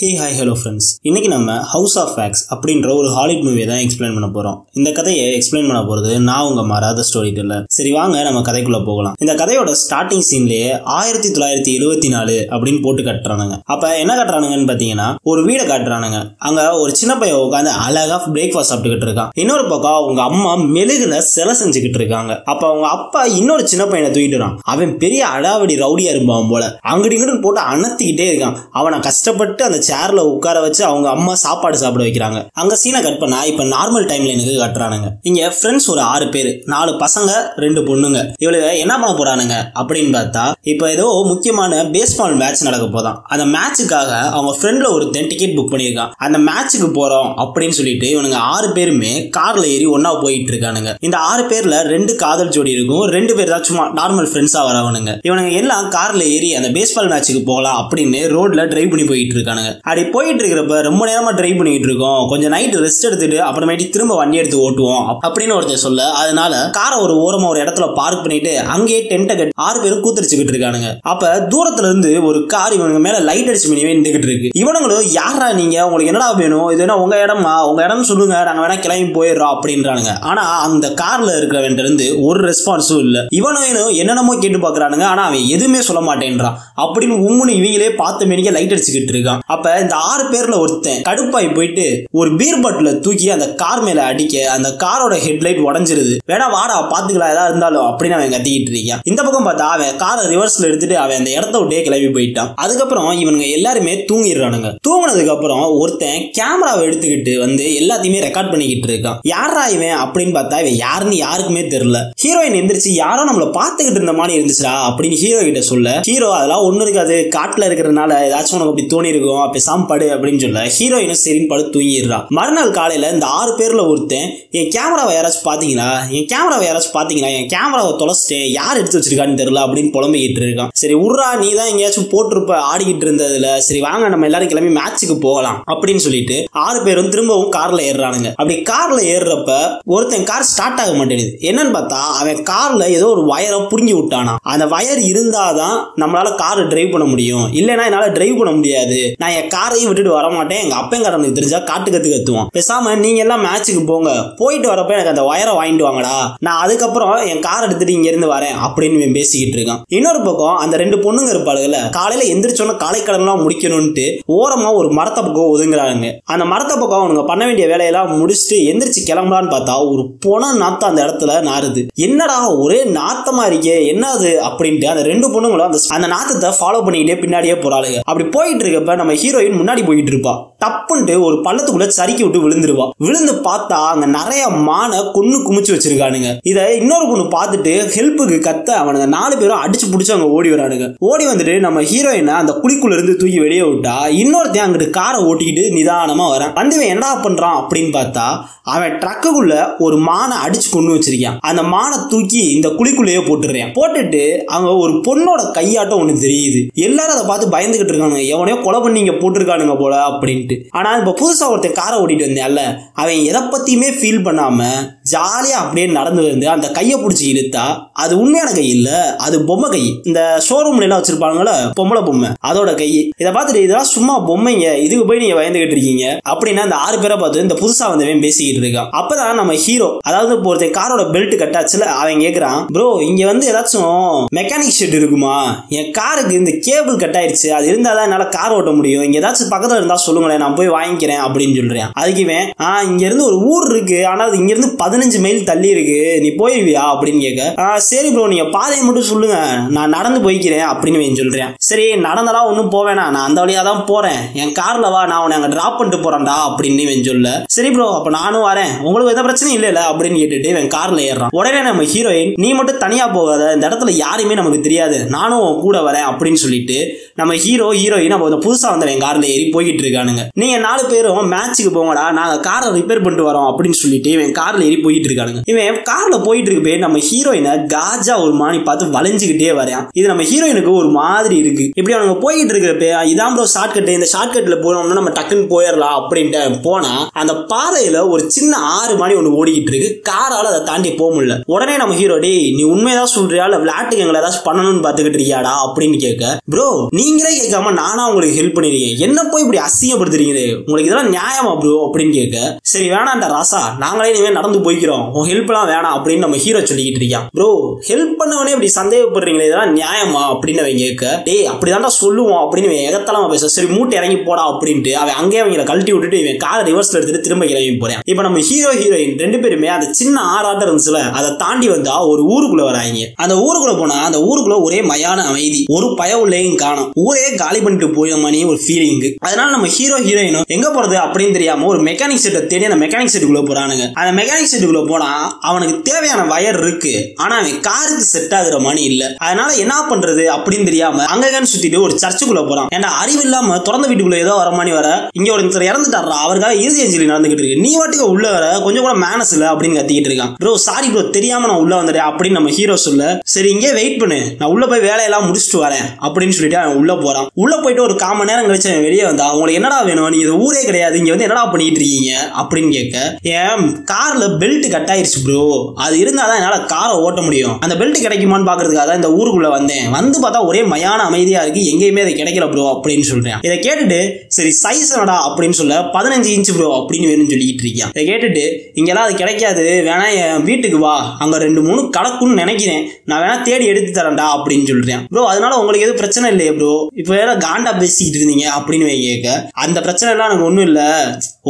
Hey hi hello friends இன்னைக்கு நம்ம house of facts அப்படின்ற ஒரு ஹாலிவுட் மூவியை தான் எக்ஸ்பிளைன் பண்ண போறோம். இந்த கதையை எக்ஸ்பிளைன் பண்ண போறது நான் உங்க மாறாத ஸ்டோரி டெல்லர் சரி வாங்க நம்ம கதைக்குள்ள போகலாம். இந்த கதையோட ஸ்டார்டிங் சீன்லயே ஆயிரத்தி தொள்ளாயிரத்தி எழுபத்தி நாலு அப்படின்னு போட்டு கட்டுறானுங்க. அப்ப என்ன கட்டுறானுங்கன்னு பாத்தீங்கன்னா ஒரு வீடை காட்டுறானுங்க. அங்க ஒரு சின்ன பையன் உட்காந்து அழகா பிரேக்ஃபாஸ்ட் சாப்பிட்டுக்கிட்டு இருக்கான். இன்னொரு பக்கம் அவங்க அம்மா மெழுகுல சிலை செஞ்சுக்கிட்டு இருக்காங்க. அப்ப அவங்க அப்பா இன்னொரு சின்ன பையனை தூக்கிட்டுறான் அவன் பெரிய அடாவடி ரவுடியா இருப்பான் போல. அங்கிட்டு இங்கிட்டு போட்டு அணத்திக்கிட்டே இருக்கான். அவனை கஷ்டப்பட்டு அந்த சேர்ல உட்கார வச்சு அவங்க அம்மா சாப்பாடு சாப்பிட வைக்கிறாங்க. அங்க சீனை கட் பண்ணா இப்ப நார்மல் டைம்ல எனக்கு கட்டுறானுங்க. இங்க ஃப்ரெண்ட்ஸ் ஒரு ஆறு பேர் நாலு பசங்க ரெண்டு பொண்ணுங்க. இவளுக என்ன பண்ண போறானுங்க? அப்படின்னு பார்த்தா இப்ப ஏதோ முக்கியமான பேஸ்பால் மேட்ச் நடக்க போதான். அந்த மேட்சுக்காக அவங்க ஃப்ரெண்ட்ல ஒருத்தன் டிக்கெட் புக் பண்ணியிருக்கான். அந்த மேட்சுக்கு போறோம் அப்படின்னு சொல்லிட்டு இவனுங்க ஆறு பேருமே கார்ல ஏறி ஒன்னா போயிட்டு இருக்கானுங்க இந்த ஆறு பேர்ல ரெண்டு காதல் ஜோடி இருக்கும். ரெண்டு பேர் தான் சும்மா நார்மல் ஃப்ரெண்ட்ஸா வரவனுங்க. இவனுங்க எல்லாம் கார்ல ஏறி அந்த பேஸ்பால் மேட்சுக்கு போகலாம் அப்படின்னு ரோட்ல டிரைவ் பண்ணி போயிட்டு இருக்கானுங்க அப்படி போயிட்டு இருக்கிறப்ப ரொம்ப நேரமா ட்ரை பண்ணிட்டு இருக்கோம் கொஞ்சம் நைட் ரெஸ்ட் எடுத்துட்டு அப்புறமேட்டு திரும்ப வண்டி எடுத்து ஓட்டுவோம். அப்படின்னு ஒருத்தர் சொல்ல அதனால காரை ஒரு ஓரமா ஒரு இடத்துல பார்க் பண்ணிட்டு அங்கேயே டென்ட்டை கட்டி ஆறு பேரும் கூத்தரிச்சுக்கிட்டு இருக்கானுங்க. அப்ப தூரத்துல இருந்து ஒரு கார் இவனுங்க மேல லைட் அடிச்சு மினிவே நின்றுகிட்டு இருக்கு. இவனுங்களும் யாரா நீங்க? உங்களுக்கு என்னடா வேணும்? இது என்ன உங்க இடமா? உங்க இடம்னு சொல்லுங்க. நாங்க வேணா கிளம்பி போயிடுறோம். அப்படின்றானுங்க. ஆனா அந்த கார்ல இருக்கிறவன்ட்டு இருந்து ஒரு ரெஸ்பான்ஸும் இல்ல. இவனும் என்னென்னமோ கேட்டு பாக்குறானுங்க. ஆனா அவன் எதுவுமே சொல்ல மாட்டேன்றான். அப்படின்னு உம்முன்னு இவங்களே பார்த்த மேனிக்க லைட் அடிச்சுக்கிட்டு இருக்கான். அப்ப இந்த ஆறு பேர்ல ஒருத்தன் கடுப்பாய் போயிட்டு ஒரு பீர் பாட்டில தூக்கி அந்த கார் மேல அடிக்க அந்த காரோட ஹெட்லைட் உடஞ்சிருது. வேணா வாடா பாத்துக்கலாம் ஏதா இருந்தாலும் அப்படின்னு அவன் கத்திக்கிட்டு இருக்கான். இந்த பக்கம் பார்த்தா அவன் காரை ரிவர்ஸ்ல எடுத்துட்டு அவன் அந்த இடத்த விட்டே கிளம்பி போயிட்டான். அதுக்கப்புறம் இவனுங்க எல்லாருமே தூங்கிடுறானுங்க. தூங்கினதுக்கு அப்புறம் ஒருத்தன் கேமராவை எடுத்துக்கிட்டு வந்து எல்லாத்தையுமே ரெக்கார்ட் பண்ணிக்கிட்டு இருக்கான். யாரா இவன் அப்படின்னு பார்த்தா இவன் யாருன்னு யாருக்குமே தெரியல. ஹீரோயின் எந்திரிச்சு யாரோ நம்மள பாத்துக்கிட்டு இருந்த மாதிரி இருந்துச்சுடா அப்படின்னு ஹீரோ கிட்ட சொல்ல. ஹீரோ அதெல்லாம் ஒண்ணு இருக்காது. காட்டுல இருக்கிறதுனால ஏதாச்சும் உனக்கு அப்படி தோணி இருக்கும் பேசாம படு அப்படின்னு சொல்ல. ஹீரோயினும் சரின்னு படு தூங்கிடுறா. மறுநாள் காலையில இந்த ஆறு பேர்ல ஒருத்தன் என் கேமராவை யாராச்சும் பாத்தீங்களா என் கேமராவை யாராச்சும் பாத்தீங்களா என் கேமராவை தொலைச்சிட்டேன் யார் எடுத்து வச்சிருக்கான்னு தெரியல அப்படின்னு புலம்பிக்கிட்டு இருக்கான். சரி உர்ரா நீ தான் எங்கேயாச்சும் போட்டிருப்ப ஆடிக்கிட்டு இருந்ததுல. சரி வாங்க நம்ம எல்லாரும் கிளம்பி மேட்சுக்கு போகலாம் அப்படின்னு சொல்லிட்டு ஆறு பேரும் திரும்பவும் கார்ல ஏறுறானுங்க. அப்படி கார்ல ஏறுறப்ப ஒருத்தன் கார் ஸ்டார்ட் ஆக மாட்டேங்குது. என்னன்னு பார்த்தா அவன் கார்ல ஏதோ ஒரு வயரை புரிஞ்சு விட்டானா. அந்த வயர் இருந்தாதான் நம்மளால கார் டிரைவ் பண்ண முடியும். இல்லைன்னா என்னால டிரைவ் பண்ண முடியாது. நான் என் காரையும் விட்டுட்டு வர மாட்டேன் எங்க அப்பங்காரனுக்கு தெரிஞ்சா காட்டு கத்து கத்துவோம் பேசாம நீங்க எல்லாம் மேட்சுக்கு போங்க. போயிட்டு வரப்ப எனக்கு அந்த ஒயரை வாங்கிட்டு வாங்கடா. நான் அதுக்கப்புறம் என் கார் எடுத்துட்டு இங்க இருந்து வரேன் அப்படின்னு பேசிக்கிட்டு இருக்கான். இன்னொரு பக்கம் அந்த ரெண்டு பொண்ணுங்க இருப்பாளுல காலையில எந்திரிச்சோன்னா காலைக்கடன்லாம் முடிக்கணும்ட்டு ஓரமா ஒரு மரத்தை பக்கம் ஒதுங்குறாங்க அந்த மரத்தை பக்கம் அவனுங்க பண்ண வேண்டிய வேலையெல்லாம் முடிச்சுட்டு எந்திரிச்சு கிளம்பலான்னு பார்த்தா ஒரு பொண நாத்தம் அந்த இடத்துல நாறுது. என்னடா ஒரே நாத்தமா இருக்கே என்னது? அப்படின்ட்டு அந்த ரெண்டு பொண்ணுங்களும் அந்த நாத்தத்தை ஃபாலோ பண்ணிக்கிட்டே பின்னாடியே போறாளுங்க. அப்படி போயிட்டு இருக்கப்ப நம்ம ஹீரோயின் முன்னாடி போயிட்டு இருப்பா டப்புன்ட்டு ஒரு பள்ளத்துக்குள்ள சறுக்கி விட்டு விழுந்துருவா. விழுந்து பார்த்தா அங்க நிறைய மானை கொன்னு குமிச்சு வச்சிருக்கானுங்க. இதை இன்னொரு பொண்ணு பார்த்துட்டு ஹெல்ப்புக்கு கத்த அவனுங்க நாலு பேரும் அடிச்சு பிடிச்சு அங்க ஓடி வரானுங்க. ஓடி வந்துட்டு நம்ம ஹீரோயினை அந்த குழிக்குள்ள இருந்து தூக்கி வெளியே விட்டா இன்னொருத்தன் அங்கிட்டு காரை ஓட்டிக்கிட்டு நிதானமா வரான். வந்து என்னடா பண்றான் அப்படின்னு பார்த்தா அவன் ட்ரக்குக்குள்ள ஒரு மானை அடிச்சு கொண்டு வச்சிருக்கான். அந்த மானை தூக்கி இந்த குழிக்குள்ளேயே போட்டுறேன் போட்டுட்டு அங்க ஒரு பொண்ணோட கையாட்டம் ஒண்ணு தெரியுது. எல்லாரும் அதை பார்த்து பயந்துகிட்டு இருக்காங்க எவனையோ கொலை பண்ணி இங்க போட்டிருக்கானுங்க போல அப்படின்ட்டு. ஆனால் இப்போ புதுசாக ஒருத்தன் காரை ஓட்டிட்டு வந்தேன்ல அவன் எதை பற்றியுமே ஃபீல் பண்ணாமல் ஜாலியா அப்படியே நடந்து வந்து அந்த கையை பிடிச்சி இழுத்தா அது உண்மையான கை இல்ல அது பொம்மை கை. இந்த ஷோரூம்ல எல்லாம் வச்சிருப்பாங்களா பொம்பளை பொம்மை. அதோட கை. இதை பார்த்துட்டு இதெல்லாம் சும்மா பொம்மைங்க. இதுக்கு போய் நீங்க பயந்துகிட்டு இருக்கீங்க. அப்படின்னா அந்த ஆறு பேரை பார்த்து இந்த புதுசா வந்தவன் பேசிக்கிட்டு இருக்கான். அப்பதான் நம்ம ஹீரோ அதாவது இப்போ ஒருத்தன் காரோட பெல்ட் கட்டாச்சுல அவன் கேக்குறான் ப்ரோ இங்க வந்து ஏதாச்சும் மெக்கானிக் ஷெட் இருக்குமா? என் காருக்கு இந்த கேபிள் கட் ஆயிடுச்சு அது இருந்தாதான் என்னால கார் ஓட்ட முடியும். இங்க ஏதாச்சும் பக்கத்துல இருந்தா சொல்லுங்களேன் நான் போய் வாங்கிக்கிறேன் அப்படின்னு சொல்றேன். அதுக்கு இவன் இங்க இருந்து ஒரு ஊர் இருக்கு. ஆனா அது இங்க இருந்து பதினஞ்சு மைல் தள்ளி இருக்கு நீ போயிருவியா அப்படின்னு கேட்க "ஆ, சரி ப்ரோ நீங்க பாதையை மட்டும் சொல்லுங்க. நான் நடந்து போய்க்கிறேன் அப்படின்னு சொல்றேன். சரி நடந்தெல்லாம் ஒன்றும் போவேனா நான் அந்த வழியா தான் போறேன். என் கார்ல வா நான் உன்னை அங்கே டிராப் பண்ணிட்டு போறேன்டா அப்படின்னு இவன் சொல்ல. சரி ப்ரோ அப்ப நானும் வரேன். உங்களுக்கு எந்த பிரச்சனையும் இல்ல அப்படின்னு கேட்டுட்டு இவன் கார்ல ஏறான் உடனே நம்ம ஹீரோயின் நீ மட்டும் தனியா போகாத. இந்த இடத்துல யாருமே நமக்கு தெரியாது. நானும் கூட வரேன் அப்படின்னு சொல்லிட்டு நம்ம ஹீரோ ஹீரோயின் நம்ம இந்த புதுசா வந்தவன் கார்ல ஏறி போய்கிட்டு இருக்கானுங்க. நீங்க நாலு பேரும் மேட்சுக்கு போங்கடா. நாங்க காரை ரிப்பேர் பண்ணிட்டு வரோம் அப்படின்னு சொல்லிட்டு இவன் கார்ல ஏறி போயிட்டு இருக்கானுங்க இவன் கார்ல போயிட்டு இருக்கப்பே நம்ம ஹீரோயினை காஜா ஒரு மாணி பார்த்து வளைஞ்சுக்கிட்டே வரான். இது நம்ம ஹீரோயினுக்கு ஒரு மாதிரி இருக்கு. இப்படி அவனுங்க போயிட்டு இருக்கிறப்ப இதான் ப்ரோ ஷார்ட் கட் இந்த ஷார்ட் கட்ல போனோம்னா நம்ம டக்குன்னு போயிடலாம் அப்படின்ட்டு போனா அந்த பாதையில ஒரு சின்ன ஆறு மணி ஒன்று ஓடிக்கிட்டு இருக்கு காரால அதை தாண்டி போக முடியல. உடனே நம்ம ஹீரோ டே நீ உண்மையதான் சொல்றியா? இல்ல விளையாட்டுக்கு எங்களை ஏதாச்சும் பண்ணணும்னு பாத்துக்கிட்டு இருக்கியாடா? அப்படின்னு கேட்க ப்ரோ நீங்களே கேட்காம நானா உங்களுக்கு ஹெல்ப் பண்ணிருக்கேன். என்ன போய் இப்படி அசிங்கப்படுத்துறீங்களே உங்களுக்கு இதெல்லாம் நியாயமா ப்ரோ அப்படின்னு கேட்க சரி வேணாண்டா ராசா. நாங்களே இனிமே நடந்து போய்க்கிறோம். உன் ஹெல்ப்லாம் வேணாம் அப்படின்னு நம்ம ஹீரோ சொல்லிக்கிட்டு இருக்கான் ப்ரோ ஹெல்ப் பண்ணவனே இப்படி சந்தேகப்படுறீங்களே இதெல்லாம் நியாயமா? அப்படின்னு அவன் கேட்க டேய் அப்படிதான்டா சொல்லுவோம் அப்படின்னு இவன் எகத்தலாம பேச சரி மூட்டை இறங்கி போடா அப்படின்ட்டு அவன் அங்கேயே அவங்களை கழட்டி விட்டுட்டு இவன் காரை ரிவர்ஸ்ல எடுத்துட்டு திரும்ப கிளம்பி போறேன். இப்போ நம்ம ஹீரோ ஹீரோயின் ரெண்டு பேருமே அந்த சின்ன ஆறாட்டம் இருந்துச்சுல அதை தாண்டி வந்தா ஒரு ஊருக்குள்ள வராங்க. அந்த ஊருக்குள்ள போனா அந்த ஊருக்குள்ள ஒரே மயான அமைதி. ஒரு பய உள்ளேயும் காணும். ஊரே காலி பண்ணிட்டு போயிட மாதிரி ஒரு ஃபீலிங் அதனால நம்ம ஹீரோ ஹீரோயினும் எங்க போறது அப்படின்னு தெரியாம ஒரு மெக்கானிக் செட்டை தேடி அந்த மெக்கானிக் செட்டுக்குள்ள போறானுங்க. அந்த மெக்கானிக் செட் செட்டுக்குள்ள போனா அவனுக்கு தேவையான வயர் இருக்கு. ஆனா அவன் காருக்கு செட் ஆகுற மணி இல்ல. அதனால என்ன பண்றது அப்படின்னு தெரியாம அங்கங்கன்னு சுத்திட்டு ஒரு சர்ச்சுக்குள்ள போறான். ஏன்னா அறிவு இல்லாம திறந்த வீட்டுக்குள்ள ஏதோ வர மணி வர இங்க ஒருத்தர் இறந்துட்டாரா அவருக்காக இறுதி அஞ்சலி நடந்துகிட்டு இருக்கு. நீ வாட்டுக்கு உள்ள வர கொஞ்சம் கூட மேனஸ் இல்ல அப்படின்னு கத்திக்கிட்டு இருக்கான். ப்ரோ சாரி ப்ரோ தெரியாம நான் உள்ள வந்துட்டேன் அப்படின்னு நம்ம ஹீரோ சொல்ல சரி இங்கே வெயிட் பண்ணு. நான் உள்ள போய் வேலையெல்லாம் முடிச்சுட்டு வரேன் அப்படின்னு சொல்லிட்டு அவன் உள்ள போறான். உள்ள போயிட்டு ஒரு காமன் நேரம் கழிச்சு அவன் வெளியே வந்தா உங்களுக்கு என்னடா வேணும்? நீங்க இது ஊரே கிடையாது. இங்க வந்து என்னடா பண்ணிட்டு இருக்கீங்க? அப்படின்னு கேட்க ஏன் கார்ல பெல்ட் கட் ஆயிருச்சு ப்ரோ அது இருந்தால் தான் என்னால் காரை ஓட்ட முடியும். அந்த பெல்ட் கிடைக்குமான்னு பார்க்கறதுக்காக தான் இந்த ஊருக்குள்ளே வந்தேன். வந்து பார்த்தா ஒரே மயான அமைதியாக இருக்குது எங்கேயுமே அது கிடைக்கல ப்ரோ அப்படின்னு சொல்கிறேன் இதை கேட்டுட்டு சரி சைஸ் வேடா அப்படின்னு சொல்ல பதினஞ்சு இன்ச் ப்ரோ அப்படின்னு வேணும்னு சொல்லிக்கிட்டு இருக்கேன். இதை கேட்டுட்டு இங்கெல்லாம் அது கிடைக்காது. வேணா என் வீட்டுக்கு வா. அங்கே ரெண்டு மூணு கடக்குன்னு நினைக்கிறேன். நான் வேணா தேடி எடுத்து தரேன்டா அப்படின்னு சொல்கிறேன் ப்ரோ அதனால உங்களுக்கு எதுவும் பிரச்சனை இல்லையே ப்ரோ இப்போ வேற காண்டா பேசிக்கிட்டு இருந்தீங்க அப்படின்னு கேட்க. அந்த பிரச்சனை எல்லாம் எனக்கு ஒன்றும் இல்லை.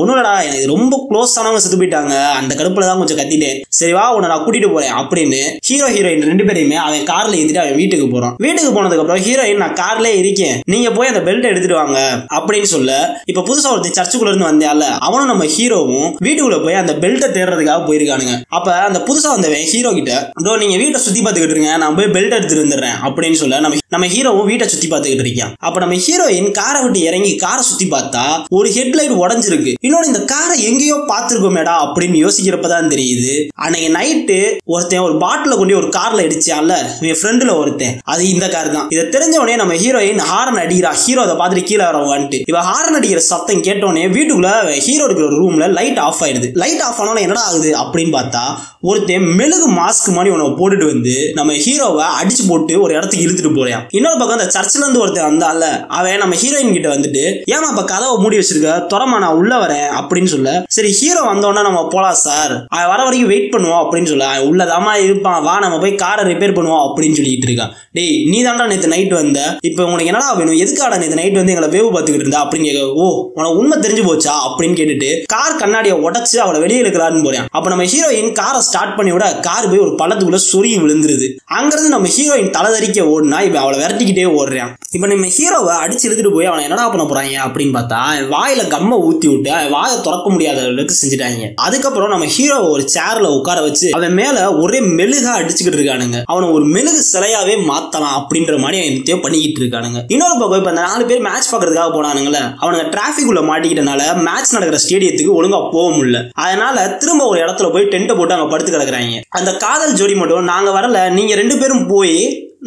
ஒன்றும் இல்லடா. எனக்கு ரொம்ப க்ளோஸ் ஆனவங்க செத்து போயிட்டாங்க. அந்த கடுப்பில் தான் கொஞ்சம் கத்திட்டு சரி வா உன்னை நான் கூட்டிட்டு போறேன் அப்படின்னு ஹீரோ ஹீரோயின் ரெண்டு பேரையுமே அவன் கார்ல ஏத்திட்டு அவன் வீட்டுக்கு போறான். வீட்டுக்கு போனதுக்கு அப்புறம் ஹீரோயின் நான் கார்லயே இருக்கேன். நீங்க போய் அந்த பெல்ட் எடுத்துட்டு வாங்க அப்படின்னு சொல்ல இப்ப புதுசா ஒருத்தர் சர்ச்சுக்குள்ள இருந்து வந்தால அவனும் நம்ம ஹீரோவும் வீட்டுக்குள்ள போய் அந்த பெல்ட்டை தேடுறதுக்காக போயிருக்கானுங்க. அப்ப அந்த புதுசா வந்தவன் ஹீரோ கிட்ட ப்ரோ நீங்க வீட்டை சுத்தி பாத்துக்கிட்டு இருங்க நான் போய் பெல்ட் எடுத்துட்டு வந்துடுறேன் அப்படின்னு சொல்ல நம்ம நம்ம ஹீரோவும் வீட்டை சுத்தி பார்த்துக்கிட்டு இருக்கான். அப்ப நம்ம ஹீரோயின் காரை விட்டு இறங்கி காரை சுத்தி பார்த்தா ஒரு ஹெட்லைட் உடஞ்சிருக்கு. இன்னொன்னு இந்த காரை எங்கேயோ பார்த்துருக்கோமேடா அப்படின்னு யோசிக்கிறப்பதான் தெரியுது. அன்னைக்கு நைட்டு ஒருத்தன் ஒரு பாட்டில கொண்டு ஒரு கார்ல அடிச்சான்ல என் ஃப்ரெண்டுல ஒருத்தன். அது இந்த கார் தான். இதை தெரிஞ்ச உடனே நம்ம ஹீரோயின் ஹாரன் அடிக்கிறா. ஹீரோ அதை பார்த்துட்டு கீழே வரவான்ட்டு. இவ ஹாரன் அடிக்கிற சத்தம் கேட்டோடனே வீட்டுக்குள்ள ஹீரோ இருக்கிற ஒரு ரூம்ல லைட் ஆஃப் ஆயிடுது. லைட் ஆஃப் ஆனாலும் என்னடா ஆகுது அப்படின்னு பார்த்தா ஒருத்தன் மெழுகு மாஸ்க் மாதிரி உனக்கு போட்டுட்டு வந்து நம்ம ஹீரோவை அடிச்சு போட்டு ஒரு இடத்துக்கு இழுத்துட்டு போறான். இன்னொரு பக்கம் அந்த சர்ச்சில் இருந்து ஒருத்தன் வந்தால அவன் நம்ம ஹீரோயின் கிட்ட வந்துட்டு ஏமா இப்ப கதவை மூடி வச்சிருக்க? துறமா நான் உள்ள வரேன் அப்படின்னு சொல்ல. சரி ஹீரோ வந்தோடனே நம்ம போலாம் சார் அவன் வர வரைக்கும் வெயிட் பண்ணுவோம் அப்படின்னு சொல்ல அவன் உள்ளதாமா இருப்பான். வா நம்ம போய் காரை ரிப்பேர் பண்ணுவோம் அப்படின்னு சொல்லிட்டு இருக்கான். டேய் நீ தாண்டா நேற்று நைட் வந்த. இப்போ உனக்கு என்னடா வேணும்? எதுக்காடா நேற்று நைட் வந்து எங்களை வேவு பார்த்துக்கிட்டு இருந்தா? அப்படின்னு கேட்க ஓ உனக்கு உண்மை தெரிஞ்சு போச்சா? அப்படின்னு கேட்டுட்டு கார் கண்ணாடியை உடச்சு அவளை வெளியே இருக்கிறாருன்னு போறேன். அப்போ நம்ம ஹீரோயின் காரை ஸ்டார்ட் பண்ணி விட கார் போய் ஒரு பள்ளத்துக்குள்ள சொருகி விழுந்துருது. அங்கிருந்து நம்ம ஹீரோயின் தலைதறிக்க ஓடுனா இப்போ அவளை விரட்டிக்கிட்டே ஓடுறான். இப்போ நம்ம ஹீரோவை அடிச்சு இழுத்துட்டு போய் அவனை என்னடா பண்ண போறாங்க அப்படின்னு பார்த்தா வாயில கம்மை ஊத்தி விட்டு வாயை திறக்க முடியாத அளவுக்கு செஞ்சுட்டாங்க. அதுக்கப்புறம் நம்ம ஹீரோ ஹீரோவை ஒரு சேர்ல உட்கார வச்சு அவன் மேல ஒரே மெழுகா அடிச்சுக்கிட்டு இருக்கானுங்க. அவனை ஒரு மெழுகு சிலையாவே மாத்தலாம் அப்படின்ற மாதிரி அவன் என்னத்தையோ பண்ணிக்கிட்டு இருக்கானுங்க. இன்னொரு பக்கம் இப்ப அந்த நாலு பேர் மேட்ச் பாக்குறதுக்காக போனானுங்கள அவனுங்க டிராபிக் உள்ள மாட்டிக்கிட்டனால மேட்ச் நடக்கிற ஸ்டேடியத்துக்கு ஒழுங்கா போக முடியல. அதனால திரும்ப ஒரு இடத்துல போய் டென்ட்டை போட்டு அங்க படுத்து கிடக்குறாங்க. அந்த காதல் ஜோடி மட்டும் நாங்க வரல நீங்க ரெண்டு பேரும் போய்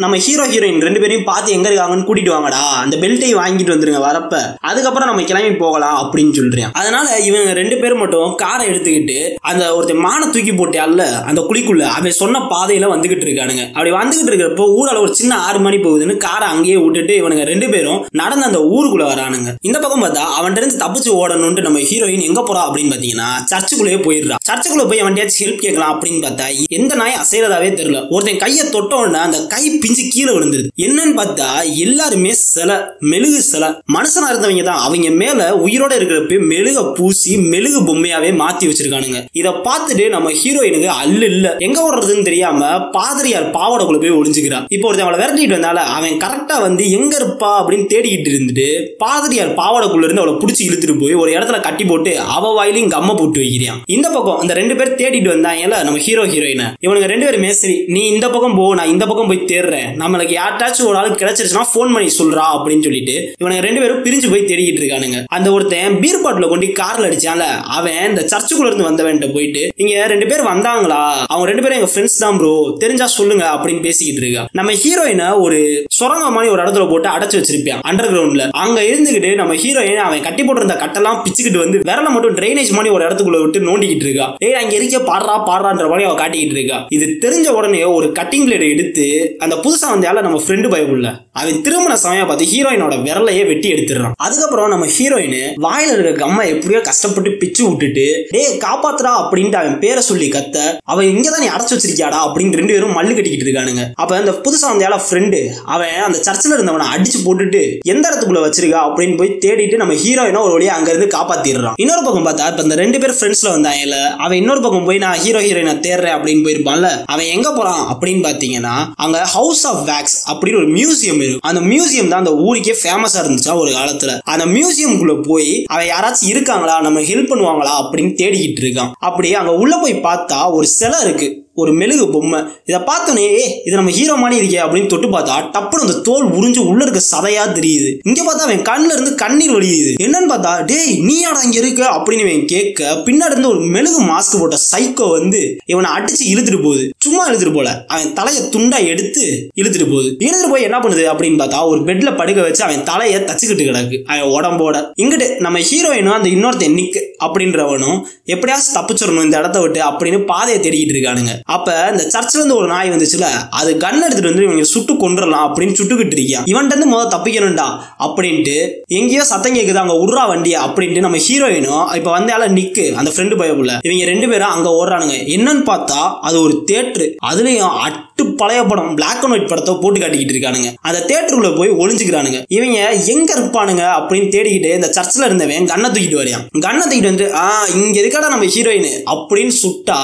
நம்ம ஹீரோ ஹீரோயின் ரெண்டு பேரையும் பார்த்து எங்க இருக்காங்கன்னு கூட்டிட்டு வாங்கடா. அந்த பெல்ட்டையும் வாங்கிட்டு வந்துருங்க வரப்ப. அதுக்கப்புறம் நம்ம கிளம்பி போகலாம் அப்படின்னு சொல்றேன். அதனால இவங்க ரெண்டு பேரும் மட்டும் காரை எடுத்துக்கிட்டு அந்த ஒருத்தன் மானை தூக்கி போட்டு அல்ல அந்த குழிக்குள்ள அவன் சொன்ன பாதையில வந்துகிட்டு இருக்கானுங்க. அப்படி வந்துகிட்டு இருக்கிறப்போ ஊரால ஒரு சின்ன ஆறு மணி போகுதுன்னு காரை அங்கேயே விட்டுட்டு இவனுங்க ரெண்டு பேரும் நடந்து அந்த ஊருக்குள்ள வரானுங்க. இந்த பக்கம் பார்த்தா அவன் இருந்து தப்பிச்சு ஓடணும்னு நம்ம ஹீரோயின் எங்க போறா அப்படின்னு பாத்தீங்கன்னா சர்ச்சுக்குள்ளேயே போயிடுறா சர்ச்சுக்குள்ள போய் அவன்கிட்ட ஹெல்ப் கேட்கலாம் அப்படின்னு பார்த்தா எந்த நாய் அசைறதாவே தெரியல. ஒருத்தன் கையை தொட்ட உடனே அந்த கை பிஞ்சு கீழே விழுந்துருது. என்னன்னு பார்த்தா எல்லாருமே சிலை மெழுகு சில. மனுஷனா இருந்தவங்க தான். அவங்க மேல உயிரோட இருக்கிறப்ப மெழுக பூசி மெழுகு பொம்மையாவே மாத்தி வச்சிருக்கானுங்க. இதை பார்த்துட்டு நம்ம ஹீரோயினுக்கு அல்லு இல்ல. எங்க ஓடுறதுன்னு தெரியாம பாதிரியார் பாவாடைக்குள்ள போய் ஒளிஞ்சுக்கிறான். இப்போ ஒருத்தன் அவளை விரட்டிட்டு வந்தால அவன் கரெக்டா வந்து எங்க இருப்பா? அப்படின்னு தேடிக்கிட்டு இருந்துட்டு பாதிரியார் பாவாடைக்குள்ள இருந்து அவளை பிடிச்சி இழுத்துட்டு போய் ஒரு இடத்துல கட்டி போட்டு அவ வாயிலையும் கம்ம போட்டு வைக்கிறான். இந்த பக்கம் அந்த ரெண்டு பேர் தேடிட்டு வந்தாங்கல்ல நம்ம ஹீரோ ஹீரோயினை. இவனுக்கு ரெண்டு பேருமே சரி நீ இந்த பக்கம் போ நான் இந்த பக்கம் போய் தேடுறேன். தேடுறேன் நம்மளுக்கு யார்ட்டாச்சும் ஒரு ஆள் கிடைச்சிருச்சுன்னா ஃபோன் பண்ணி சொல்றா அப்படின்னு சொல்லிட்டு இவனுக்கு ரெண்டு பேரும் பிரிஞ்சு போய் தேடிக்கிட்டு இருக்கானுங்க. அந்த ஒருத்தன் பீர் பாட்டில் கொண்டு கார்ல அடிச்சான்ல அவன் இந்த சர்ச்சுக்குள்ள இருந்து வந்தவன்ட்ட போயிட்டு இங்க ரெண்டு பேர் வந்தாங்களா? அவங்க ரெண்டு பேரும் எங்க ஃப்ரெண்ட்ஸ் தான் ப்ரோ தெரிஞ்சா சொல்லுங்க அப்படின்னு பேசிக்கிட்டு இருக்கா. நம்ம ஹீரோயினை ஒரு சுரங்க மாதிரி ஒரு இடத்துல போட்டு அடைச்சு வச்சிருப்பான் அண்டர் கிரவுண்ட்ல அங்க இருந்துகிட்டு நம்ம ஹீரோயின் அவன் கட்டி போட்டிருந்த கட்டெல்லாம் பிச்சுக்கிட்டு வந்து விரல மட்டும் ட்ரைனேஜ் மாதிரி ஒரு இடத்துக்குள்ள விட்டு நோண்டிக்கிட்டு இருக்கா. ஏய் அங்க இருக்க பாடுறா பாடுறான்ற மாதிரி அவ காட்டிக்கிட்டு இருக்கா. இது தெரிஞ்ச உடனே ஒரு கட்டிங் பிளேட் எடுத்து அந்த புதுசாக வந்தால நம்ம ஃப்ரெண்டு பயப்புள்ள அவன் திருமண சமயம் பார்த்து ஹீரோயினோட விரலையே வெட்டி எடுத்துடுறான். அதுக்கப்புறம் நம்ம ஹீரோயின் வாயில இருக்க கம்மை எப்படியோ கஷ்டப்பட்டு பிச்சு விட்டுட்டு டே காப்பாத்துறா அப்படின்ட்டு அவன் பேரை சொல்லி கத்த அவன் இங்க தான் நீ அடைச்சு வச்சிருக்கியாடா அப்படின்னு ரெண்டு பேரும் மல்லு கட்டிக்கிட்டு இருக்கானுங்க. அப்ப அந்த புதுசா வந்தால ஃப்ரெண்டு அவன் அந்த சர்ச்சில் இருந்தவனை அடிச்சு போட்டுட்டு எந்த இடத்துக்குள்ள வச்சிருக்கா? அப்படின்னு போய் தேடிட்டு நம்ம ஹீரோயினோ ஒரு வழியா அங்க இருந்து காப்பாத்திடுறான். இன்னொரு பக்கம் பார்த்தா இப்ப இந்த ரெண்டு பேர் ஃப்ரெண்ட்ஸ்ல வந்தாங்கல்ல அவன் இன்னொரு பக்கம் போய் நான் ஹீரோ ஹீரோயினை தேடுறேன் அப்படின்னு போயிருப்பான்ல. அவன் எங்க போறான் அப்படின்னு பாத்தீங்கன்னா அங்க ஹவுஸ் ஆஃப் வேக்ஸ் அப்படின்னு ஒரு மியூசியம் இருக்கு. அந்த மியூசியம் தான் அந்த ஊருக்கே ஃபேமஸா இருந்துச்சா ஒரு காலத்துல. அந்த மியூசியம்குள்ள போய் அவன் யாராச்சும் இருக்காங்களா? நம்ம ஹெல்ப் பண்ணுவாங்களா? அப்படின்னு தேடிக்கிட்டு இருக்கான். அப்படி அங்க உள்ள போய் பார்த்தா ஒரு சிலை இருக்கு. ஒரு மெழுகு பொம்மை. இதை பார்த்தோன்னே ஏ இது நம்ம ஹீரோ மாதிரி இருக்கே அப்படின்னு தொட்டு பார்த்தா டப்புனு அந்த தோல் உறிஞ்சு உள்ள இருக்க சதையா தெரியுது. இங்க பார்த்தா அவன் கண்ணுல இருந்து கண்ணீர் வழியுது. என்னன்னு பார்த்தா டேய் நீயாடா இங்க இருக்க? அப்படின்னு இவன் கேட்க பின்னாடி இருந்து ஒரு மெழுகு மாஸ்க் போட்ட சைக்கோ வந்து இவனை அடிச்சு இழுத்துட்டு போகுது. சும்மா இழுத்துட்டு போல. அவன் தலையை துண்டா எடுத்து இழுத்துட்டு போகுது. இழுத்துட்டு போய் என்ன பண்ணுது அப்படின்னு பார்த்தா ஒரு பெட்ல படுக்க வச்சு அவன் தலையை தச்சுக்கிட்டு கிடக்கு. அவன் உடம்போட. இங்கிட்டு நம்ம ஹீரோயினும் அந்த இன்னொருத்தன் நிக் அப்படின்றவனும் எப்படியாச்சும் தப்பிச்சிடணும் இந்த இடத்த விட்டு அப்படின்னு பாதையை தேடிக்கிட்டு இருக்கானுங்க. அப்ப இந்த சர்ச்சில் இருந்து ஒரு நாய் வந்துச்சுல அது கன் எடுத்துட்டு வந்து இவங்க சுட்டு கொண்டுடலாம் அப்படின்னு சுட்டுக்கிட்டு இருக்கியா? இவன்ட்டு இருந்து முதல் தப்பிக்கணும்டா அப்படின்ட்டு எங்கேயோ சத்தம் கேக்குது அங்க உட்றா வண்டியா அப்படின்ட்டு நம்ம ஹீரோயினும் இப்ப வந்தால நிக்கு அந்த ஃப்ரெண்டு பயபுள்ள இவங்க ரெண்டு பேரும் அங்க ஓடுறானுங்க. என்னன்னு பார்த்தா அது ஒரு தேட்ரு அதுலயும் அட்டு பழைய படம் பிளாக் அண்ட் ஒயிட் படத்தை போட்டு காட்டிக்கிட்டு இருக்கானுங்க. அந்த தேட்டருக்குள்ள போய் ஒளிஞ்சுக்கிறானுங்க. இவங்க எங்க இருப்பானுங்க அப்படின்னு தேடிக்கிட்டு இந்த சர்ச்சில் இருந்தவன் கண்ணை தூக்கிட்டு வரையான் கண்ணை தூக்கிட்டு வந்து ஆ இங்க இருக்காடா நம்ம ஹீரோயின் அப்படின்னு சுட்டா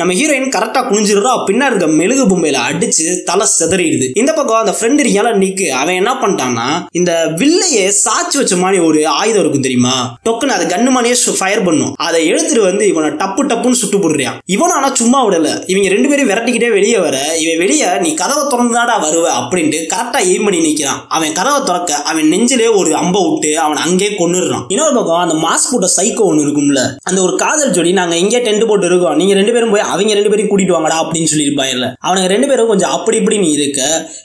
நம்ம ஹீரோயின் கரெக்டா குனிஞ்சிடுறா. பின்னாடி இருக்க மெழுகு பொம்மையில அடிச்சு தலை செதறிடுது. இந்த பக்கம் அந்த ஃப்ரெண்டு இருக்கால நிக்கு. அவன் என்ன பண்ணிட்டான்னா இந்த வில்லையே சாச்சி வச்ச மாதிரி ஒரு ஆயுதம் இருக்கும் தெரியுமா? டொக்குன்னு அதை கண்ணு மாதிரியே ஃபயர் பண்ணும். அதை எடுத்துட்டு வந்து இவனை டப்பு டப்புன்னு சுட்டு போடுறான் இவனும் ஆனா சும்மா விடல. இவங்க ரெண்டு பேரும் விரட்டிக்கிட்டே வெளியே வர இவன் வெளியே நீ கதவை திறந்துதாடா வருவ அப்படின்ட்டு கரெக்டா எய்ம் பண்ணி நிக்கிறான். அவன் கதவை திறக்க அவன் நெஞ்சிலே ஒரு அம்பை விட்டு அவன் அங்கேயே கொண்டுடுறான் இன்னொரு பக்கம் அந்த மாஸ்க் போட்ட சைக்கோ ஒன்று இருக்கும்ல அந்த ஒரு காதல் ஜோடி நாங்க இங்கே டென்ட் போட்டு இருக்கோம். நீங்க ரெண்டு பேரும் போய் அவங்க ரெண்டு பேரும் கூட்டிட்டு வாங்கடா அப்படின்னு சொல்லியிருப்பாங்கல்ல அவனுக்கு ரெண்டு பேரும் கொஞ்சம் அப்படி இப்படி நீ இருக்க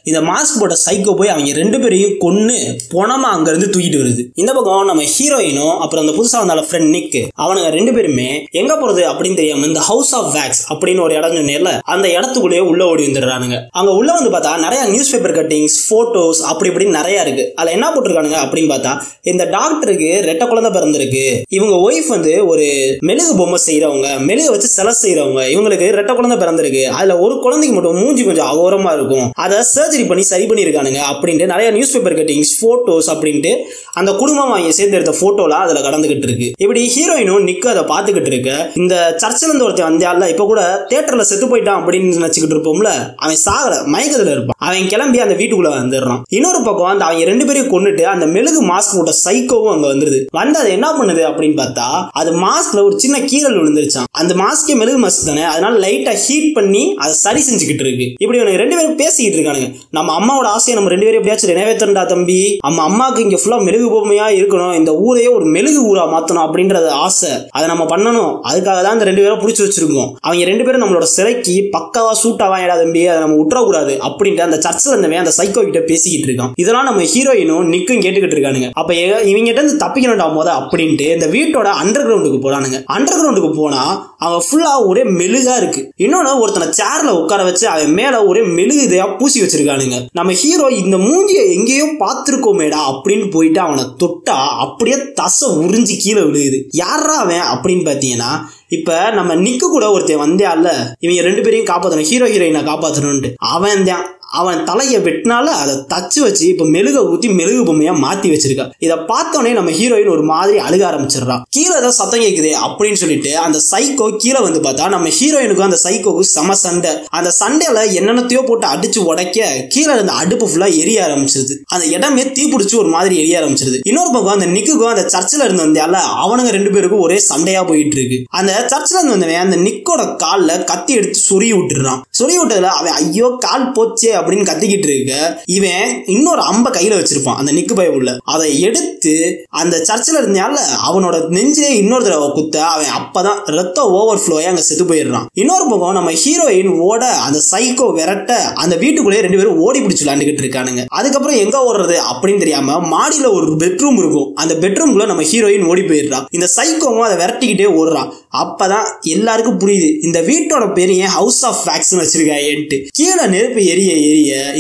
இந்த மாஸ்க் போட்ட சைக்கோ போய் அவங்க ரெண்டு பேரையும் கொன்னு பொணமா அங்க இருந்து தூக்கிட்டு வருது. இந்த பக்கம் நம்ம ஹீரோயினும் அப்புறம் அந்த புதுசாக வந்தால ஃப்ரெண்ட் நிக் அவனுங்க ரெண்டு பேருமே எங்க போறது அப்படின்னு தெரியாமல் இந்த ஹவுஸ் ஆஃப் வேக்ஸ் அப்படின்னு ஒரு இடம் சொன்னேன்ல அந்த இடத்துக்குள்ளேயே உள்ள ஓடி வந்துடுறானுங்க அங்க உள்ள வந்து பார்த்தா நிறைய நியூஸ் பேப்பர் கட்டிங்ஸ் போட்டோஸ் அப்படி இப்படின்னு நிறைய இருக்கு. அதுல என்ன போட்டிருக்கானுங்க அப்படின்னு பார்த்தா இந்த டாக்டருக்கு ரெட்ட குழந்தை பிறந்திருக்கு. இவங்க ஒய்ஃப் வந்து ஒரு மெழுகு பொம்மை செய்யறவங்க மெழுகு வச்சு சிலை செய்யறவங்க இவங்களுக்கு ரெட்ட குழந்தை பிறந்திருக்கு. அதுல ஒரு குழந்தைக்கு மட்டும் மூஞ்சி கொஞ்சம் அகோரமா இருக்கும். அதை சர்ஜரி பண்ணி சரி பண்ணியிருக்கானுங்க அப்படின்ட்டு நிறைய நியூஸ் பேப்பர் கட்டிங்ஸ் போட்டோஸ் அப்படின்ட்டு அந்த குடும்பம் வாங்கி சேர்ந்து எடுத்த போட்டோலாம் அதுல கடந்துகிட்டு இருக்கு. இப்படி ஹீரோயினும் நிக்க அதை பார்த்துக்கிட்டு இருக்க. இந்த சர்ச்சில் இருந்து ஒருத்தன் வந்தால இப்ப கூட தேட்டர்ல செத்து போயிட்டான் அப்படின்னு நினைச்சுக்கிட்டு இருப்போம்ல அவன் சாகல மயக்கத்துல இருப்பான். அவன் கிளம்பி அந்த வீட்டுக்குள்ள வந்துடுறான். இன்னொரு பக்கம் அந்த அவங்க ரெண்டு பேரையும் கொண்டுட்டு அந்த மெழுகு மாஸ்க் போட்ட சைக்கோவும் அங்க வந்துருது. வந்து அது என்ன பண்ணுது அப்படின்னு பார்த்தா அது மாஸ்க்ல ஒரு சின்ன கீரல் விழுந்துருச்சான் அந்த மாஸ்கே மெழுகு மாஸ்க் தானே? அதனால லைட்டா ஹீட் பண்ணி அதை சரி செஞ்சுக்கிட்டு இருக்கு. இப்படி உனக்கு ரெண்டு பேரும் பேசிக்கிட்டு இருக்கானுங்க. நம்ம அம்மாவோட ஆசையை நம்ம ரெண்டு பேரும் எப்படியாச்சும் நினைவேத்தண்டா தம்பி. நம்ம அம்மாவுக்கு இங்க ஃபுல்லா மெழுகு பொம்மையா இருக்கணும். இந்த ஊரையே ஒரு மெழுகு ஊரா மாத்தணும் அப்படின்றது ஆசை. அதை நம்ம பண்ணணும். அதுக்காக தான் இந்த ரெண்டு பேரும் பிடிச்சி வச்சிருக்கோம். அவங்க ரெண்டு பேரும் நம்மளோட சிலைக்கு பக்காவா சூட் ஆவாங்கடா தம்பி. நம்ம விட்டுறக்கூடாது அப்படின்ட்டு அந்த சர்ச்சில் இருந்தவன் அந்த சைக்கோ கிட்ட பேசிக்கிட்டு இருக்கான். இதெல்லாம் நம்ம ஹீரோயினும் நிக்கும் கேட்டுக்கிட்டு இருக்கானுங்க. அப்ப எ- இவங்கிட்ட இருந்து தப்பிக்கணும்டா போத அப்படின்ட்டு இந்த வீட்டோட அண்டர் கிரவுண்டுக்கு போறானுங்க. அண்டர் கிரவுண்டுக்கு போனா அவன் ஃபுல்லா ஒரே மெழுகா இருக்கு. இன்னொன்னு ஒருத்தனை சேர்ல உட்கார வச்சு அவன் மேல ஒரே மெழுகு இதையா பூசி வச்சிருக்கானுங்க. நம்ம ஹீரோ இந்த மூஞ்சிய எங்கேயோ பார்த்துருக்கோமேடா அப்படின்னு போயிட்டு அவனை தொட்டா அப்படியே தசை உறிஞ்சி கீழே விழுகுது. யாரா அவன் அப்படின்னு பாத்தீங்கன்னா இப்ப நம்ம நிக்கு கூட ஒருத்தன் வந்தால இவங்க ரெண்டு பேரையும் காப்பாற்றணும் ஹீரோ ஹீரோயினை காப்பாற்றணும்ட்டு அவன் தான் அவன் தலையை வெட்டினால அதை தச்சு வச்சு இப்ப மெழுக ஊத்தி மெழுகு பொம்மையா மாத்தி வச்சிருக்கா. இதை பார்த்தோன்னே நம்ம ஹீரோயின் ஒரு மாதிரி அழுக ஆரம்பிச்சிடுறான் கீழே ஏதோ சத்தம் கேட்குது அப்படின்னு சொல்லிட்டு அந்த சைக்கோ கீழே வந்து பார்த்தா நம்ம ஹீரோயினுக்கும் அந்த சைக்கோக்கும் சம சண்டை. அந்த சண்டையில என்னென்னத்தையோ போட்டு அடிச்சு உடைக்க கீழே இருந்த அடுப்பு ஃபுல்லா எரிய ஆரம்பிச்சிருது. அந்த இடமே தீப்பிடிச்சு ஒரு மாதிரி எரிய ஆரம்பிச்சிருது. இன்னொரு பக்கம் அந்த நிக்குக்கும் அந்த சர்ச்சில் இருந்து வந்தால அவனுங்க ரெண்டு பேருக்கும் ஒரே சண்டையா போயிட்டு இருக்கு அந்த சர்ச்சில் இருந்து வந்தவன் அந்த நிக்கோட காலில் கத்தி எடுத்து சொருகி விட்டுறான் சொறி விட்டதுல அவன் ஐயோ கால் போச்சே அப்படின்னு கத்திக்கிட்டு இருக்க இவன் இன்னொரு அம்ப கையில வச்சிருப்பான் அந்த நிக்கு பய உள்ள. அதை எடுத்து அந்த சர்ச்சில் இருந்தால அவனோட நெஞ்சிலே இன்னொரு தடவை குத்த அவன் அப்பதான் ரத்த ஓவர் ஃப்ளோயை அங்க செத்து போயிடுறான். இன்னொரு பக்கம் நம்ம ஹீரோயின் ஓட அந்த சைக்கோ விரட்ட அந்த வீட்டுக்குள்ளேயே ரெண்டு பேரும் ஓடி பிடிச்சு விளாண்டுகிட்டு இருக்கானுங்க. அதுக்கப்புறம் எங்க ஓடுறது அப்படின்னு தெரியாம மாடியில ஒரு பெட்ரூம் இருக்கும். அந்த பெட்ரூம்குள்ள நம்ம ஹீரோயின் ஓடி போயிடுறான் இந்த சைக்கோவும் அதை விரட்டிக்கிட்டே ஓடுறான் அப்பதான் எல்லாருக்கும் புரியுது இந்த வீட்டோட பேர் ஏன் ஹவுஸ் ஆஃப் ஃபேக்ஸ்னு வச்சிருக்கான்ட்டு கீழே நெருப்பு எரிய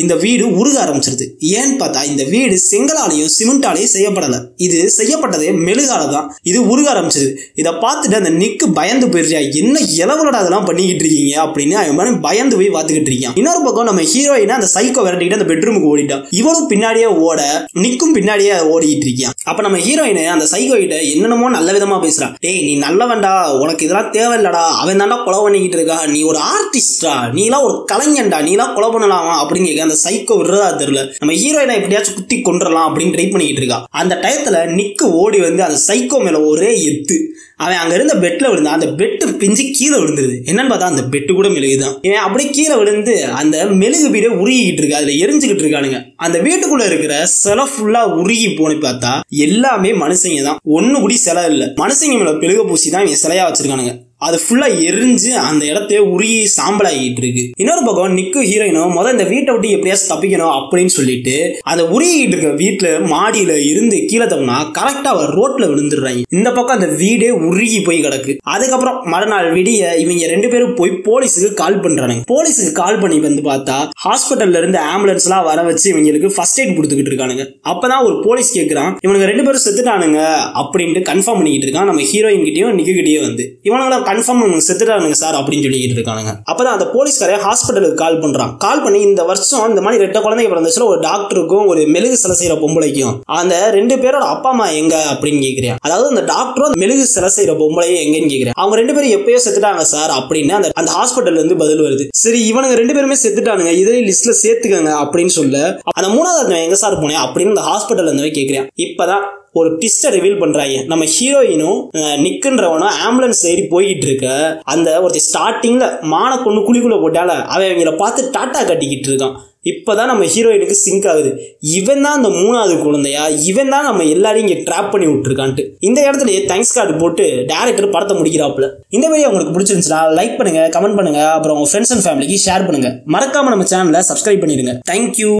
இந்த வீடு உருக ஆரம்பிச்சிருது. ஏன்னு பார்த்தா இந்த வீடு செங்கலாலையும் சிமெண்டாலையும் செய்யப்படலை. இது செய்யப்பட்டதே மெழுகால தான் இது உருக ஆரம்பிச்சது இதை பார்த்துட்டு அந்த நிக்கு பயந்து போயிருச்சா. என்ன இளவலோட அதெல்லாம் பண்ணிக்கிட்டு இருக்கீங்க அப்படின்னு அவன் மாதிரி பயந்து போய் பார்த்துக்கிட்டு இருக்கான். இன்னொரு பக்கம் நம்ம ஹீரோயினை அந்த சைக்கோ விரட்டிக்கிட்டு அந்த பெட்ரூமுக்கு ஓடிட்டான். இவனும் பின்னாடியே ஓட நிக்கும் பின்னாடியே ஓடிக்கிட்டு இருக்கான். அப்ப நம்ம ஹீரோயினை அந்த சைக்கோ கிட்ட என்னென்னமோ நல்ல விதமா பேசுறான். டேய் நீ நல்லவன்டா. உனக்கு இதெல்லாம் தேவையில்லடா. அவன் தாண்டா கொலை பண்ணிக்கிட்டு இருக்கா நீ ஒரு ஆர்டிஸ்டா நீலாம் ஒரு கலைஞன்டா. நீலாம் கொலை பண்ணலாமா? அப்படின்னு கேட்க அந்த சைக்கோ விடுறதா தெரியல. நம்ம ஹீரோயினை எப்படியாச்சும் குத்தி கொண்டுடலாம் அப்படின்னு ட்ரை பண்ணிக்கிட்டு இருக்கா. அந்த டயத்துல நிக்கு ஓடி வந்து அந்த சைக்கோ மேல ஒரே எத்து. அவன் அங்க இருந்த பெட்ல விழுந்தான். அந்த பெட்டு பிஞ்சு கீழே விழுந்துருது. என்னன்னு பார்த்தா அந்த பெட்டு கூட மெழுகுதான். இவன் அப்படியே கீழே விழுந்து அந்த மெழுகு வீடே உருகிக்கிட்டு இருக்கு. அதுல எரிஞ்சுக்கிட்டு இருக்கானுங்க. அந்த வீட்டுக்குள்ள இருக்கிற சில ஃபுல்லா உருகி போன பார்த்தா எல்லாமே மனுஷங்க தான் ஒன்னு கூடி சிலை இல்ல. மனுஷங்க மேல பெழுக பூசி தான் இவன் சிலையா வச்சிருக்கானுங்க. அது ஃபுல்லா எரிஞ்சு அந்த இடத்தையே உருகி சாம்பலாகிட்டு இருக்கு இன்னொரு பக்கம் நிக்கு ஹீரோயினும் முதல் இந்த வீட்டை விட்டு எப்படியாச்சும் தப்பிக்கணும் அப்படின்னு சொல்லிட்டு அந்த உருகிட்டு இருக்க வீட்டுல மாடியில இருந்து கீழே தப்புனா கரெக்டா அவர் ரோட்ல விழுந்துடுறாங்க. இந்த பக்கம் அந்த வீடே உருகி போய் கிடக்கு. அதுக்கப்புறம் மறுநாள் விடிய இவங்க ரெண்டு பேரும் போய் போலீஸுக்கு கால் பண்ணுறாங்க போலீஸுக்கு கால் பண்ணி வந்து பார்த்தா ஹாஸ்பிட்டல்ல இருந்து ஆம்புலன்ஸ் எல்லாம் வர வச்சு இவங்களுக்கு ஃபர்ஸ்ட் எய்ட் கொடுத்துக்கிட்டு இருக்கானுங்க. அப்பதான் ஒரு போலீஸ் கேட்கிறான் இவனுங்க ரெண்டு பேரும் செத்துட்டானுங்க அப்படின்ட்டு கன்ஃபார்ம் பண்ணிக்கிட்டு இருக்கான் நம்ம ஹீரோயின் கிட்டயும் நிக்கு கிட்டயும் வந்து. இவனுங்கள கன்ஃபார்ம் செத்துட்டானுங்க சார் அப்படின்னு சொல்லிக்கிட்டு இருக்கானுங்க அப்பதான் அந்த போலீஸ்காரே ஹாஸ்பிட்டலுக்கு கால் பண்றான். கால் பண்ணி இந்த வருஷம் இந்த மாதிரி ரெட்ட குழந்தைங்க பிறந்துச்சுல ஒரு டாக்டருக்கும் ஒரு மெழுகு சிலை செய்யற பொம்பளைக்கும் அந்த ரெண்டு பேரோட அப்பா அம்மா எங்க அப்படின்னு கேக்குறேன். அதாவது அந்த டாக்டரும் மெழுகு சிலை செய்யற பொம்பளையும் எங்கன்னு கேக்குறேன். அவங்க ரெண்டு பேரும் எப்பயோ செத்துட்டாங்க சார் அப்படின்னு அந்த அந்த ஹாஸ்பிட்டல் இருந்து பதில் வருது. சரி இவனுங்க ரெண்டு பேருமே செத்துட்டானுங்க. இதே லிஸ்ட்ல சேர்த்துக்கங்க அப்படின்னு சொல்ல. அந்த மூணாவது எங்க சார் போனேன் அப்படின்னு அந்த ஹாஸ்பிட்டல் இருந்தவே கேக்குறேன். இப்பதான் ஒரு டிஸ்ட ரிவீல் பண்றாங்க. நம்ம ஹீரோயினும் நிக்குன்றவனும் ஆம்புலன்ஸ் ஏறி போய்கிட்டு இருக்க அந்த ஒருத்தர் ஸ்டார்டிங்ல மான கொண்டு குழிக்குள்ள போட்டால அவன் அவங்கள பார்த்து டாட்டா கட்டிக்கிட்டு இருக்கான். இப்பதான் நம்ம ஹீரோயினுக்கு சிங்க் ஆகுது. இவன் தான் அந்த மூணாவது குழந்தையா? இவன் தான் நம்ம எல்லாரையும் இங்கே ட்ராப் பண்ணி விட்டுருக்கான்ட்டு. இந்த இடத்துல தேங்க்ஸ் கார்டு போட்டு டேரக்டர் படத்தை முடிக்கிறாப்புல. இந்த வீடியோ உங்களுக்கு பிடிச்சிருந்துச்சுன்னா லைக் பண்ணுங்க கமெண்ட் பண்ணுங்க. அப்புறம் உங்க ஃப்ரெண்ட்ஸ் அண்ட் ஃபேமிலிக்கு ஷேர் பண்ணுங்க. மறக்காம நம்ம சேனலை சப்ஸ்கிரைப் பண்ணிடுங்க. தேங்க்யூ